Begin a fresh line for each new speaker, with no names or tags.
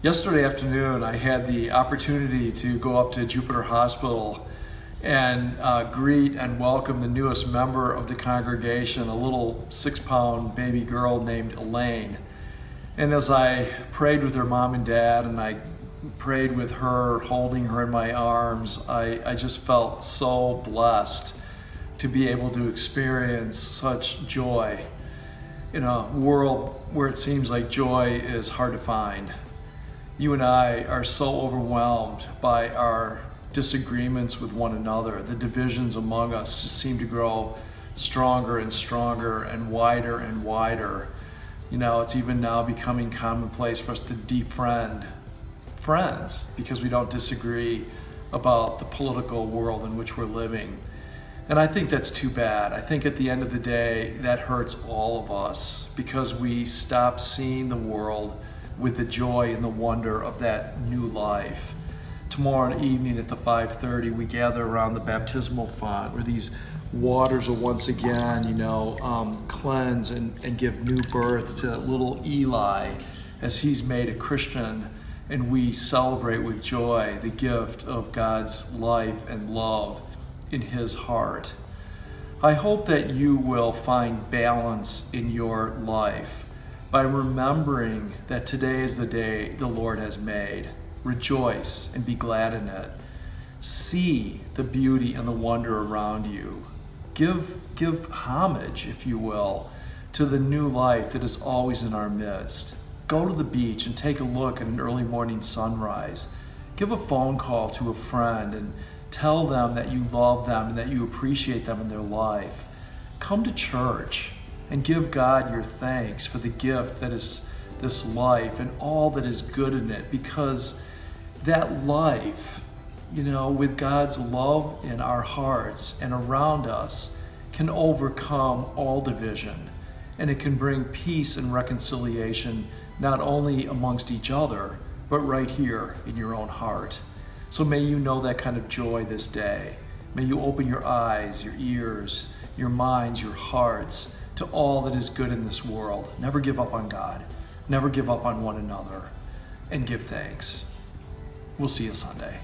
Yesterday afternoon, I had the opportunity to go up to Jupiter Hospital and uh, greet and welcome the newest member of the congregation, a little six pound baby girl named Elaine. And as I prayed with her mom and dad, and I prayed with her, holding her in my arms, I, I just felt so blessed to be able to experience such joy in a world where it seems like joy is hard to find. You and I are so overwhelmed by our disagreements with one another. The divisions among us seem to grow stronger and stronger and wider and wider. You know, it's even now becoming commonplace for us to defriend friends because we don't disagree about the political world in which we're living. And I think that's too bad. I think at the end of the day, that hurts all of us because we stop seeing the world with the joy and the wonder of that new life. Tomorrow evening at the 5:30, we gather around the baptismal font where these waters will once again, you know, um, cleanse and, and give new birth to little Eli as he's made a Christian and we celebrate with joy the gift of God's life and love in his heart. I hope that you will find balance in your life by remembering that today is the day the Lord has made. Rejoice and be glad in it. See the beauty and the wonder around you. Give, give homage, if you will, to the new life that is always in our midst. Go to the beach and take a look at an early morning sunrise. Give a phone call to a friend and Tell them that you love them and that you appreciate them in their life. Come to church and give God your thanks for the gift that is this life and all that is good in it because that life, you know, with God's love in our hearts and around us, can overcome all division and it can bring peace and reconciliation not only amongst each other, but right here in your own heart. So may you know that kind of joy this day. May you open your eyes, your ears, your minds, your hearts to all that is good in this world. Never give up on God. Never give up on one another. And give thanks. We'll see you Sunday.